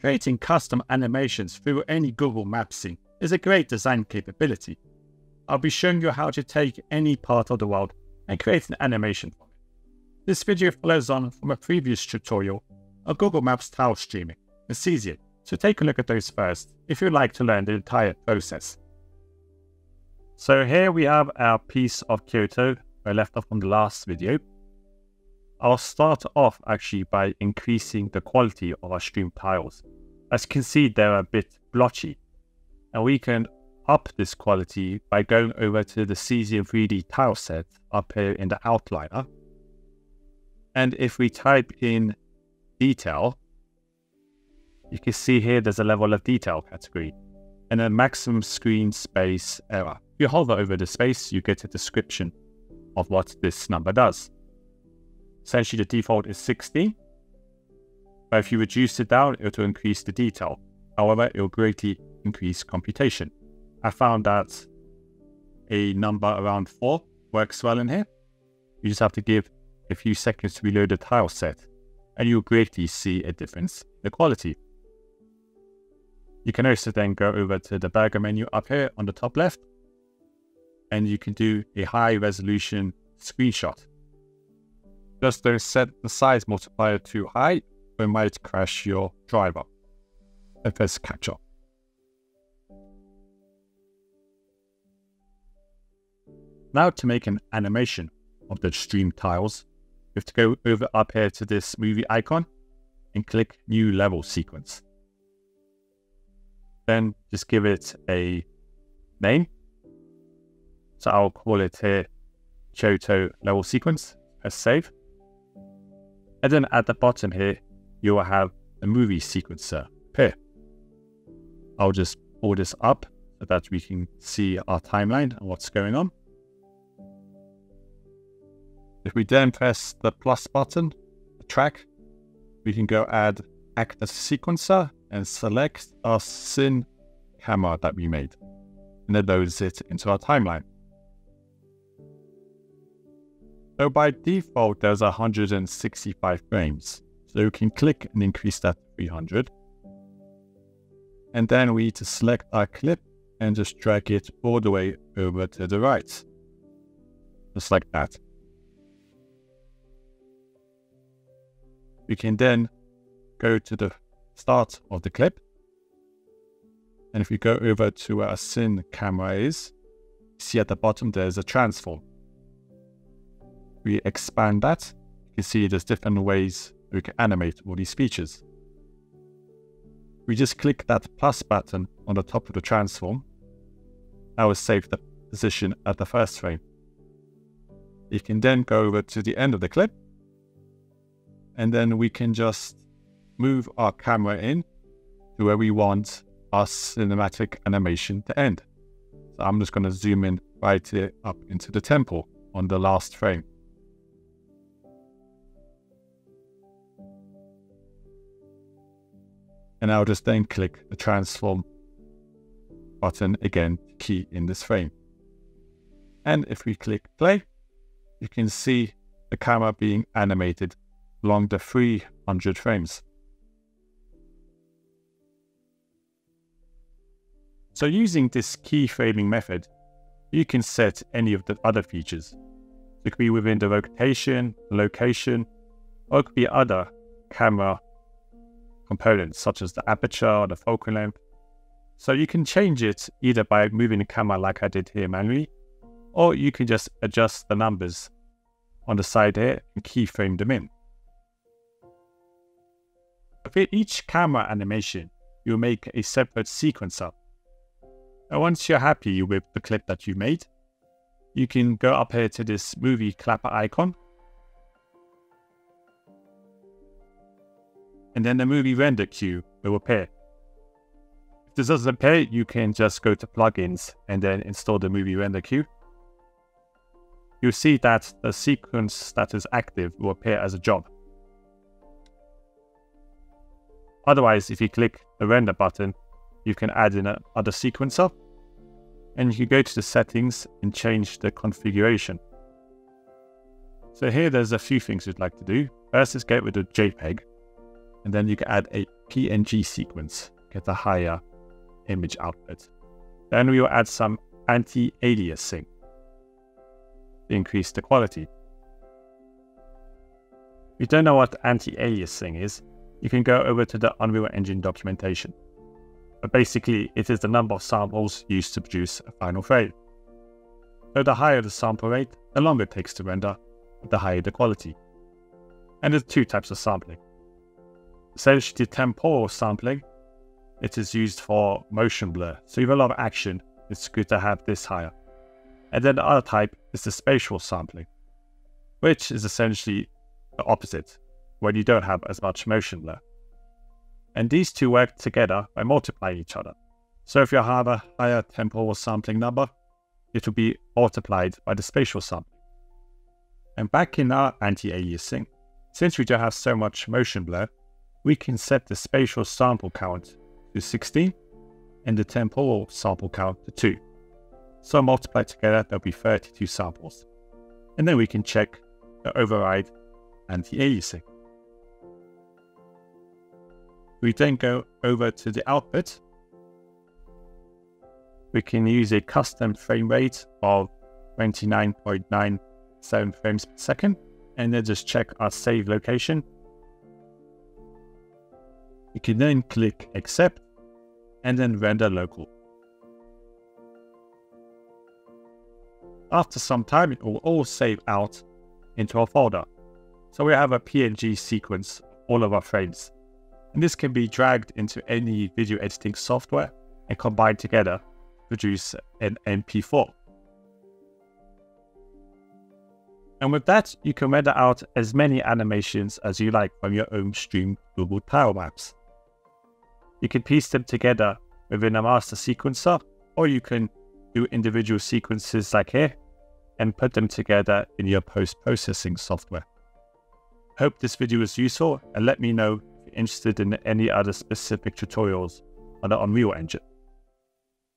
Creating custom animations through any Google Maps scene is a great design capability. I'll be showing you how to take any part of the world and create an animation from it. This video follows on from a previous tutorial on Google Maps tile streaming. It's easier, so take a look at those first if you'd like to learn the entire process. So here we have our piece of Kyoto I left off on the last video. I'll start off actually by increasing the quality of our stream tiles. As you can see, they're a bit blotchy. And we can up this quality by going over to the Cesium 3D tile set up here in the outliner. And if we type in detail, you can see here there's a level of detail category and a maximum screen space error. If you hover over the space, you get a description of what this number does. Essentially, the default is 60. But if you reduce it down, it will increase the detail. However, it will greatly increase computation. I found that a number around 4 works well in here. You just have to give a few seconds to reload the tile set, and you'll greatly see a difference in the quality. You can also then go over to the burger menu up here on the top left, and you can do a high resolution screenshot just don't set the size multiplier too high, or it might crash your driver if there's catch up. Now to make an animation of the stream tiles, you have to go over up here to this movie icon and click new level sequence. Then just give it a name. So I'll call it here Kyoto level sequence, as save. And then at the bottom here, you will have a movie sequencer appear. I'll just pull this up so that we can see our timeline and what's going on. If we then press the plus button, the track, we can go add act as sequencer and select our scene camera that we made. And it loads it into our timeline. So by default, there's 165 frames. So you can click and increase that to 300. And then we need to select our clip and just drag it all the way over to the right. Just like that. We can then go to the start of the clip. And if we go over to where our scene camera is, see at the bottom there's a transform we expand that, you can see there's different ways we can animate all these features. We just click that plus button on the top of the transform. I will save the position at the first frame. You can then go over to the end of the clip and then we can just move our camera in to where we want our cinematic animation to end. So I'm just going to zoom in right up into the temple on the last frame. And I'll just then click the transform button again key in this frame. And if we click play, you can see the camera being animated along the 300 frames. So using this keyframing method, you can set any of the other features. It could be within the rotation, location, or it could be other camera components such as the aperture or the focal length. So you can change it either by moving the camera like I did here manually, or you can just adjust the numbers on the side here and keyframe them in. For each camera animation, you'll make a separate sequencer. And once you're happy with the clip that you made, you can go up here to this movie clapper icon and then the movie render queue will appear. If this doesn't appear, you can just go to plugins and then install the movie render queue. You'll see that the sequence that is active will appear as a job. Otherwise, if you click the render button, you can add in another sequencer and you can go to the settings and change the configuration. So here there's a few things we'd like to do. First is get rid of JPEG and then you can add a PNG sequence, get a higher image output. Then we will add some anti-aliasing to increase the quality. If you don't know what anti-aliasing is, you can go over to the Unreal Engine documentation. But basically, it is the number of samples used to produce a final frame. So the higher the sample rate, the longer it takes to render, the higher the quality. And there's two types of sampling. Essentially, temporal sampling, it is used for motion blur. So if you have a lot of action, it's good to have this higher. And then the other type is the spatial sampling, which is essentially the opposite, when you don't have as much motion blur. And these two work together by multiplying each other. So if you have a higher temporal sampling number, it will be multiplied by the spatial sampling. And back in our anti-aliasing, since we don't have so much motion blur, we can set the spatial sample count to 16 and the temporal sample count to 2. So multiplied together, there'll be 32 samples. And then we can check the override anti-aliasing. We then go over to the output. We can use a custom frame rate of 29.97 frames per second and then just check our save location. You can then click accept and then render local. After some time, it will all save out into a folder. So we have a PNG sequence all of our frames. And this can be dragged into any video editing software and combined together to produce an MP4. And with that, you can render out as many animations as you like from your own streamed Google Tile Maps. You can piece them together within a master sequencer, or you can do individual sequences like here and put them together in your post-processing software. Hope this video was useful and let me know if you're interested in any other specific tutorials on the Unreal Engine.